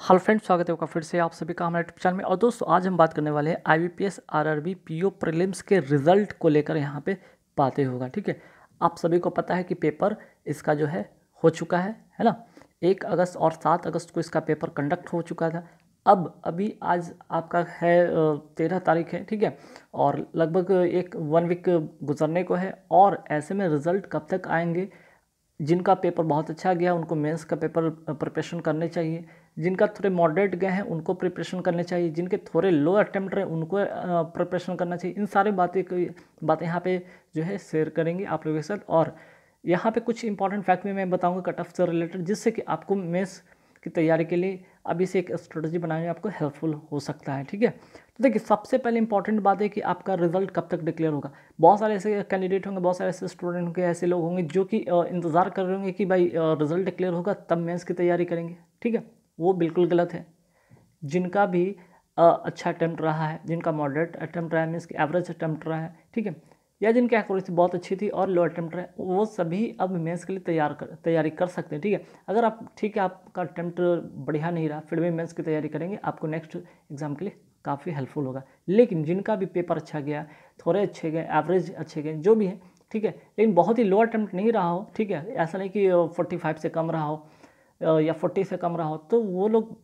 Hello friends, स्वागत है आपका फिर से आप सभी का हमारे यूट्यूब चैनल में। और दोस्तों, आज हम बात करने वाले हैं I B P S R R B P O prelims के रिज़ल्ट को लेकर यहाँ पे बातें होगा, ठीक है? आप सभी को पता है कि पेपर इसका जो है, हो चुका है है ना? एक अगस्त और सात अगस्त को इसका पेपर कंडक्ट हो चुका था। अब, अभी आज आपका है तेरह तारीख है, ठीक है? और लगभग एक वन वीक गुजरने को है। और ऐसे में रिज़ल्ट कब तक आएँगे? जिनका पेपर बहुत अच्छा गया, उनको मेंस का पेपर प्रिपरेशन करने चाहिए। जिनका थोड़े मॉडरेट गए हैं, उनको प्रिपरेशन करने चाहिए। जिनके थोड़े लो अटैम्प्ट रहे, उनको प्रिपरेशन करना चाहिए। इन सारे बातें की, बातें यहाँ पे जो है शेयर करेंगे आप लोगों के साथ। और यहाँ पे कुछ इंपॉर्टेंट फैक्ट भी मैं बताऊँगा कट ऑफ़ से रिलेटेड जिससे कि आपको मेंस की तैयारी के लिए अभी से एक स्ट्रेटजी बनाने में आपको हेल्पफुल हो सकता है, ठीक है? तो देखिए, सबसे पहले इंपॉर्टेंट बात है कि आपका रिज़ल्ट कब तक डिक्लेयर होगा। बहुत सारे ऐसे कैंडिडेट होंगे, बहुत सारे ऐसे स्टूडेंट होंगे, ऐसे लोग होंगे जो कि इंतज़ार कर रहे होंगे कि भाई रिज़ल्ट डिक्लेयर होगा, तब मेंस की तैयारी करेंगे, ठीक है? वो बिल्कुल गलत है। जिनका भी अच्छा अटैम्प्ट रहा है, जिनका मॉडरेट अटैम्प्ट रहा है मीन्स एवरेज अटैम्प्ट रहा है, ठीक है? या जिनकी एक्यूरेसी बहुत अच्छी थी और लो अटैम्प्ट रहे, वो सभी अब मेंस के लिए तैयार कर, तैयारी कर सकते हैं, ठीक है? अगर आप, ठीक है, आपका अटैम्प्ट बढ़िया नहीं रहा, फिर भी मेंस की तैयारी करेंगे, आपको नेक्स्ट एग्ज़ाम के लिए काफ़ी हेल्पफुल होगा। लेकिन जिनका भी पेपर अच्छा गया, थोड़े अच्छे गए एवरेज अच्छे गए, जो भी है, ठीक है? लेकिन बहुत ही लो अटैम्प्ट नहीं रहा हो, ठीक है? ऐसा नहीं कि फोर्टी फाइव से कम रहा हो या फोर्टी से कम रहा हो तो वो लोग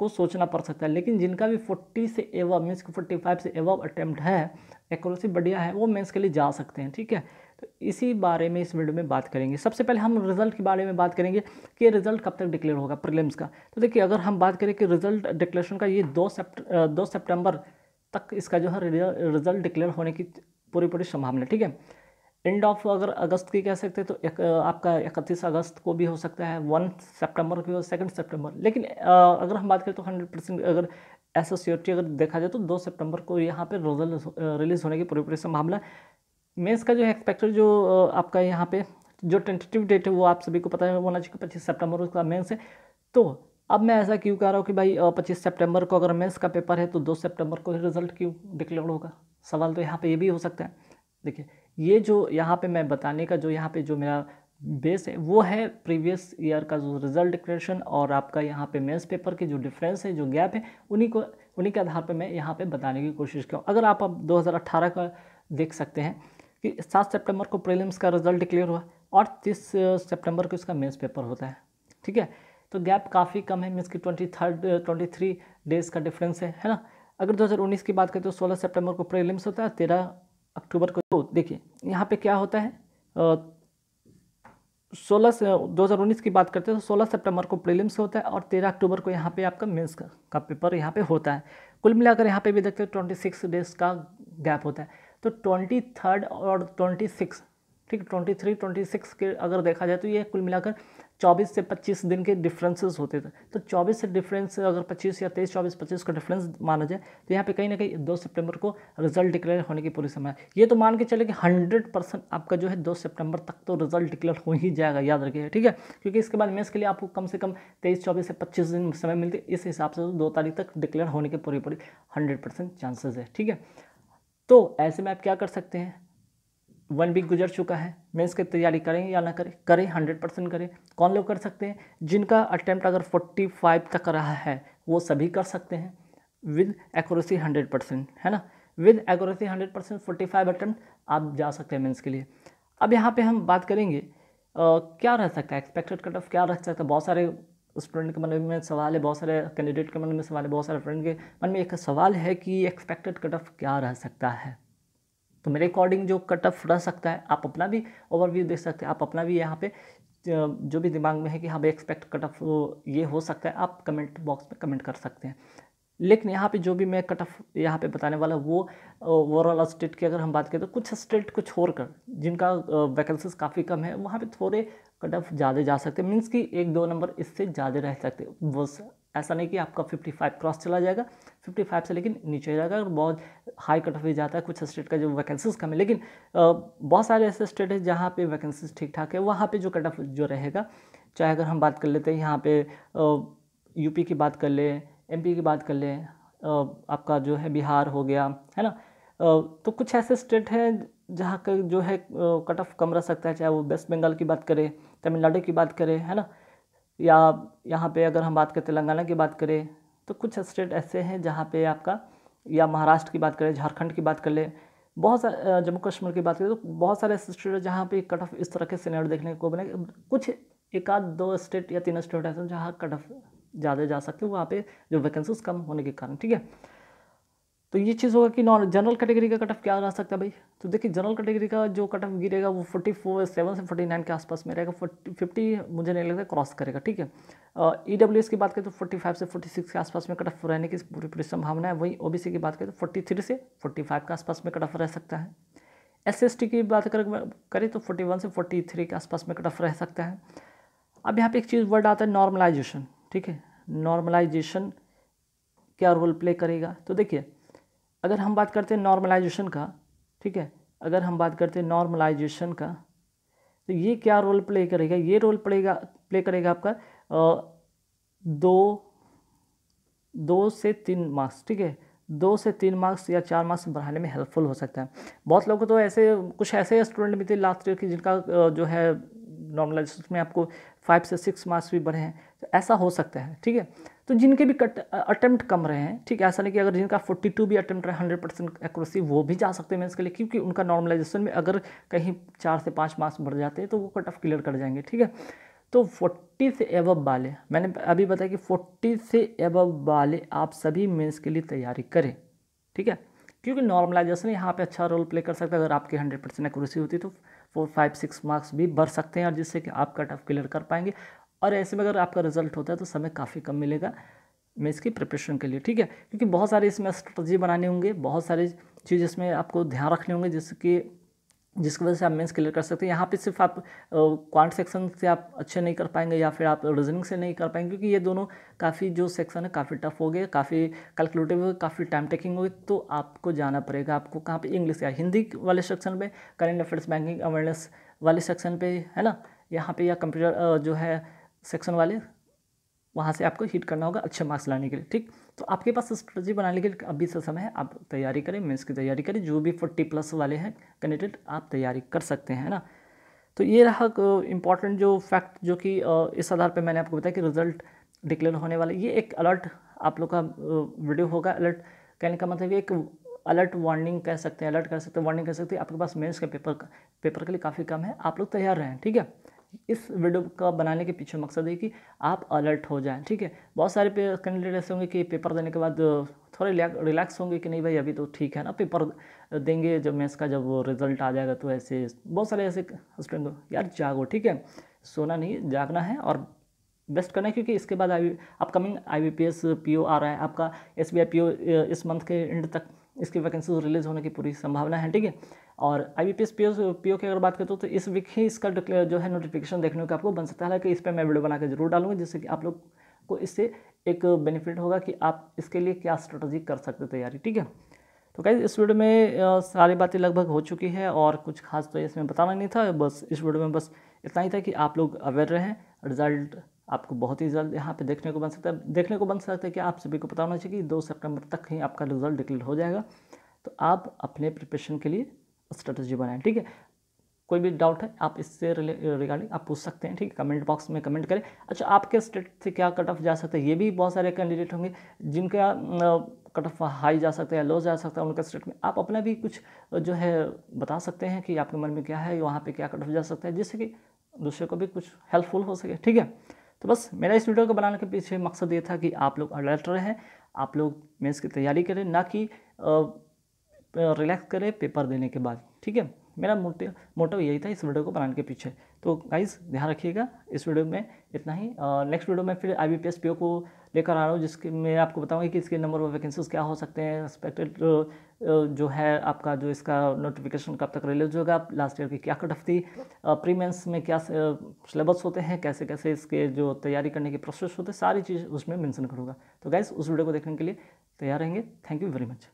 को सोचना पड़ सकता है। लेकिन जिनका भी फोर्टी से एवब मीन्स फोर्टी फाइव से एवब अटैम्प्ट है एक्यूरेसी बढ़िया है, वो मेंस के लिए जा सकते हैं, ठीक है? तो इसी बारे में, इस वीडियो में बात करेंगे। सबसे पहले हम रिज़ल्ट के बारे में बात करेंगे कि रिज़ल्ट कब तक डिक्लेयर होगा प्रीलिम्स का। तो देखिए, अगर हम बात करें कि रिज़ल्ट डिक्लेरेशन का, ये दो सेप्ट दो सेप्टेम्बर तक इसका जो है रिज़ल्ट डिक्लेयर होने की पूरी पूरी संभावना, ठीक है? एंड ऑफ़ अगर अगस्त की कह सकते हैं तो एक, आपका इकतीस अगस्त को भी हो सकता है वन सितंबर को सेकंड सितंबर लेकिन अगर हम बात करें तो हंड्रेड परसेंट अगर ऐसा सियोरिटी अगर देखा जाए तो दो सितंबर को यहाँ पे रिज़ल्ट रिलीज़ होने की पूरी पूरी संभावना मेंस का जो है एक्सपेक्टेड जो आपका यहाँ पे जो टेंटेटिव डेट है वो आप सभी को पता है होना चाहिए पच्चीस सेप्टेम्बर उसका मेंस है। तो अब मैं ऐसा क्यों कह रहा हूँ कि भाई पच्चीस सेप्टेम्बर को अगर मेंस का पेपर है तो दो सेप्टेम्बर को रिज़ल्ट क्यों डिक्लेयर होगा? सवाल तो यहाँ पे ये भी हो सकता है। देखिए ये जो यहाँ पे मैं बताने का जो यहाँ पे जो मेरा बेस है, वो है प्रीवियस ईयर का जो रिज़ल्ट डिक्लेरेशन और आपका यहाँ पे मेंस पेपर के जो डिफरेंस है, जो गैप है, उन्हीं को, उन्हीं के आधार पर मैं यहाँ पे बताने की कोशिश करूँ अगर आप अब 2018 का देख सकते हैं कि सात सितंबर को प्रीलिम्स का रिज़ल्ट डिक्लेयर हुआ और तीस सितंबर को इसका मेंस पेपर होता है, ठीक है? तो गैप काफ़ी कम है मीन्स की twenty third twenty three days का डिफरेंस है है ना? अगर 2019 की बात करें तो 16 सितंबर को प्रीलिम्स होता है, तेरह अक्टूबर को। तो देखिए यहाँ पे क्या होता है सोलह से दो हज़ार उन्नीस की बात करते हैं तो सोलह सितंबर को प्रीलिम्स होता है और तेरह अक्टूबर को यहाँ पे आपका मेंस का, का पेपर यहाँ पे होता है। कुल मिलाकर यहाँ पे भी देखते हैं ट्वेंटी सिक्स डेज़ का गैप होता है। तो ट्वेंटी थर्ड और ट्वेंटी सिक्स ठीक ट्वेंटी थ्री ट्वेंटी सिक्स के अगर देखा जाए तो ये कुल मिलाकर चौबीस से पच्चीस दिन के डिफरेंसेस होते थे। तो चौबीस से डिफरेंस अगर पच्चीस या तेईस, चौबीस, पच्चीस का डिफरेंस माना जाए तो यहाँ पे कहीं ना कहीं दो सितंबर को रिज़ल्ट डिक्लेयर होने की पूरी समय ये तो मान के चले कि हंड्रेड परसेंट आपका जो है दो सितंबर तक तो रिज़ल्ट डिक्लेयर हो ही जाएगा, याद रखिएगा ठीक है? क्योंकि इसके बाद मेंस के लिए आपको कम से कम तेईस, चौबीस से पच्चीस दिन समय मिलती, इस हिसाब से दो तारीख तक डिक्लेयर होने के पूरी पूरी हंड्रेड चांसेस है, ठीक है? तो ऐसे में आप क्या कर सकते हैं? वन वीक गुजर चुका है। मेंस की तैयारी करें या ना करें? करें हंड्रेड परसेंट करें। कौन लोग कर सकते हैं? जिनका अटैम्प्ट अगर फोर्टी फाइव तक रहा है वो सभी कर सकते हैं। विद एक्यूरेसी हंड्रेड परसेंट है ना? With accuracy hundred percent forty five attempt आप जा सकते हैं मेंस के लिए। अब यहाँ पे हम बात करेंगे आ, क्या रह सकता है? एक्सपेक्टेड कट ऑफ़ क्या रह सकता है? बहुत सारे स्टूडेंट के मन में सवाल है बहुत सारे कैंडिडेट के मन में सवाल है बहुत सारे फ्रेंड के मन में एक सवाल है कि एक्सपेक्टेड कट ऑफ़ क्या रह सकता है? तो मेरे अकॉर्डिंग जो कट ऑफ़ रह सकता है, आप अपना भी ओवरव्यू देख सकते हैं, आप अपना भी यहाँ पे जो भी दिमाग में है कि हाँ भाई एक्सपेक्ट कट ऑफ़ ये हो सकता है, आप कमेंट बॉक्स में कमेंट कर सकते हैं। लेकिन यहाँ पे जो भी मैं कट ऑफ़ यहाँ पे बताने वाला वो ओवरऑल स्टेट की अगर हम बात करें तो कुछ स्टेट को छोड़कर जिनका वैकेंसीज काफ़ी कम है, वहाँ पे थोड़े कट ऑफ़ ज़्यादा जा सकते हैं। मीन्स कि एक दो नंबर इससे ज़्यादा रह सकते वो ऐसा नहीं कि आपका 55 क्रॉस चला जाएगा 55 से लेकिन नीचे जाएगा और बहुत हाई कट ऑफ़ भी जाता है, कुछ स्टेट का जो वैकेंसीज कम है। लेकिन बहुत सारे ऐसे स्टेट है जहाँ पे वैकेंसीज ठीक ठाक है, वहाँ पे जो कट ऑफ़ जो रहेगा, चाहे अगर हम बात कर लेते हैं यहाँ पे यूपी की बात कर लें एम की बात कर लें आपका जो है बिहार हो गया, है ना? तो कुछ ऐसे स्टेट हैं जहाँ का जो है कट ऑफ़ कम रह सकता है, चाहे वो वेस्ट बंगाल की बात करें, तमिलनाडु की बात करें, है ना? या यहाँ पे अगर हम बात करें तेलंगाना की बात करें तो कुछ स्टेट ऐसे हैं जहाँ पे आपका, या महाराष्ट्र की बात करें, झारखंड की बात कर ले, बहुत सारे जम्मू कश्मीर की बात करें तो बहुत सारे ऐसे स्टेट जहाँ पे कट ऑफ़ इस तरह के सिनेरियो देखने को बने कुछ एक आध दो स्टेट या तीन स्टेट ऐसे जहाँ कट ऑफ़ ज़्यादा जा सकते हैं, वहाँ पे जो वैकेंसीज कम होने के कारण, ठीक है? तो ये चीज़ होगा कि नॉन जनरल कैटेगरी का कट ऑफ़ क्या आ सकता है भाई? तो देखिए, जनरल कैटेगरी का जो कट ऑफ़ गिरेगा वो फोर्टी फोर, सेवन से फोर्टी नाइन के आसपास में रहेगा। फोर्टी, फिफ्टी मुझे नहीं लगता क्रॉस करेगा, ठीक है? ई डब्ल्यू एस की बात करें तो फोर्टी फाइव से फोर्टी सिक्स के आसपास में कट ऑफ़ रहने की पूरी पूरी संभावना है। वही ओ बी सी की बात करें तो फोर्टी थ्री से फोर्टी फाइव के आसपास में कट ऑफ़ रह सकता है। एस एस टी की बात करें तो फोर्टी वन से फोर्टी थ्री के आसपास में कट ऑफ़ रह सकता है। अब यहाँ पे एक चीज़ वर्ड आता है नॉर्मलाइजेशन, ठीक है? नॉर्मलाइजेशन क्या रोल प्ले करेगा? तो देखिए अगर हम बात करते हैं नॉर्मलाइजेशन का, ठीक है? अगर हम बात करते हैं नॉर्मलाइजेशन का तो ये क्या रोल प्ले करेगा? ये रोल प्लेगा प्ले करेगा आपका दो दो से तीन मार्क्स ठीक है? दो से तीन मार्क्स या चार मार्क्स बढ़ाने में हेल्पफुल हो सकता है। बहुत लोगों तो ऐसे, कुछ ऐसे स्टूडेंट भी थे लास्ट ईयर की जिनका जो है नॉर्मलाइजेशन में आपको फाइव से सिक्स मार्क्स भी बढ़े हैं तो ऐसा हो सकता है, ठीक है? तो जिनके भी कट अटैम्प्ट कम रहे हैं, ठीक है, ऐसा नहीं कि अगर जिनका फोर्टी टू भी अटैम्प्ट रहे हंड्रेड परसेंट एक्यूरेसी वो भी जा सकते हैं मेंस के लिए क्योंकि उनका नॉर्मलाइजेशन में अगर कहीं चार से पाँच मार्क्स बढ़ जाते हैं तो वो कट ऑफ़ क्लियर कर जाएँगे, ठीक है? तो फोर्टी से एवब वाले, मैंने अभी बताया कि फोर्टी से एवब वाले आप सभी मेंस के लिए तैयारी करें, ठीक है? क्योंकि नॉर्मलाइजेशन यहाँ पे अच्छा रोल प्ले कर सकता है। अगर आपकी हंड्रेड परसेंट एक्यूरेसी होती तो फोर फाइव सिक्स मार्क्स भी बढ़ सकते हैं और जिससे कि आप कट ऑफ़ क्लियर कर पाएँगे। और ऐसे में अगर आपका रिज़ल्ट होता है तो समय काफ़ी कम मिलेगा मैं इसकी प्रिपरेशन के लिए, ठीक है? क्योंकि बहुत सारे इसमें स्ट्रेटजी बनाने होंगे, बहुत सारी चीज़ इसमें आपको ध्यान रखने होंगे जिसकी जिसकी वजह से आप मेंस क्लियर कर सकते हैं। यहाँ पे सिर्फ़ आप क्वांट सेक्शन से आप अच्छे नहीं कर पाएँगे या फिर आप रीजनिंग से नहीं कर पाएँगे, क्योंकि ये दोनों काफ़ी जो सेक्शन है, काफ़ी टफ हो गए, काफ़ी कैलकुलेटिव हो काफ़ी टाइम टेकिंग हो तो आपको जाना पड़ेगा। आपको कहाँ पे इंग्लिश या हिंदी वाले सेक्शन में करेंट अफेयर्स बैंकिंग अवेयरनेस वाले सेक्शन पे, है ना? यहाँ पे या कंप्यूटर जो है सेक्शन वाले वहाँ से आपको हिट करना होगा अच्छे मार्क्स लाने के लिए, ठीक? तो आपके पास स्ट्रेटजी बनाने के लिए अभी से समय है, आप तैयारी करें मेंस की तैयारी करें, जो भी फोर्टी प्लस वाले हैं कैंडिडेट आप तैयारी कर सकते हैं ना? तो ये रहा इंपॉर्टेंट जो फैक्ट जो कि इस आधार पर मैंने आपको बताया कि रिज़ल्ट डिक्लेयर होने वाले, ये एक अलर्ट आप लोग का वीडियो होगा अलर्ट कहने का मतलब एक अलर्ट वार्निंग कह सकते हैं अलर्ट कह सकते हैं वार्निंग कह सकते हैं, आपके पास मेंस का पेपर पेपर के लिए काफ़ी कम है, आप लोग तैयार रहें, ठीक है? इस वीडियो का बनाने के पीछे मकसद है कि आप अलर्ट हो जाएँ, ठीक है? बहुत सारे कैंडिडेट ऐसे होंगे कि पेपर देने के बाद थोड़े रिलैक्स होंगे कि नहीं भाई, अभी तो ठीक है ना पेपर देंगे जब मैं इसका जब वो रिज़ल्ट आ जाएगा तो ऐसे, बहुत सारे ऐसे स्टूडेंट यार जागो, ठीक है? सोना नहीं, जागना है और बेस्ट करना है क्योंकि इसके बाद I upcoming I B P S P O आ रहा है, आपका S B I P O इस मंथ के एंड तक इसकी वैकेंसी रिलीज़ होने की पूरी संभावना है, ठीक है? और I B P S P P O की अगर बात करते हो तो इस वीक ही इसका जो है नोटिफिकेशन देखने को आपको बन सकता है। हालाँकि इस पर मैं वीडियो बना के ज़रूर डालूँगा, जिससे कि आप लोग को इससे एक बेनिफिट होगा कि आप इसके लिए क्या स्ट्रेटजी कर सकते तैयारी, ठीक है? तो कहीं इस वीडियो में सारी बातें लगभग हो चुकी है और कुछ खास तो इसमें बताना नहीं था। बस इस वीडियो में बस इतना ही था कि आप लोग अवेयर रहें। रिज़ल्ट आपको बहुत ही जल्द यहाँ पे देखने को बन सकता है। देखने को बन सकता है कि आप सभी को पता होना चाहिए कि दो सितंबर तक ही आपका रिज़ल्ट डिक्लेयर हो जाएगा। तो आप अपने प्रिपरेशन के लिए स्ट्रेटजी बनाएँ, ठीक है? कोई भी डाउट है, आप इससे रिगार्डिंग आप पूछ सकते हैं, ठीक है? कमेंट बॉक्स में कमेंट करें। अच्छा आपके स्टेट से क्या कट ऑफ़ जा सकता है? ये भी बहुत सारे कैंडिडेट होंगे जिनका कट ऑफ़ हाई जा सकता है लो जा सकता है उनका स्टेट में। आप अपना भी कुछ जो है, बता सकते हैं कि आपके मन में क्या है, वहाँ पर क्या कट ऑफ़ जा सकता है, जिससे कि दूसरे को भी कुछ हेल्पफुल हो सके, ठीक है? तो बस, मेरा इस वीडियो को बनाने के पीछे मकसद ये था कि आप लोग अलर्ट रहें, आप लोग मेंस की तैयारी करें, ना कि रिलैक्स करें पेपर देने के बाद। ठीक है? मेरा मोटिव मोटिव यही था इस वीडियो को बनाने के पीछे। तो गाइज़ ध्यान रखिएगा, इस वीडियो में इतना ही। नेक्स्ट वीडियो में फिर I B P S P O को लेकर आ रहा हूँ, जिसके, मैं आपको बताऊँगी कि इसके नंबर ऑफ़ वैकेंसीज क्या हो सकते हैं। एक्सपेक्टेड जो है आपका, जो इसका नोटिफिकेशन कब तक रिलीज़ होगा लास्ट ईयर की क्या कट ऑफ़ थी प्री मेंस में क्या सिलेबस होते हैं, कैसे कैसे इसके जो तैयारी करने के प्रोसेस होते हैं, सारी चीज़ उसमें मैंसन करूँगा। तो गाइज़ उस वीडियो को देखने के लिए तैयार रहेंगे। Thank you very much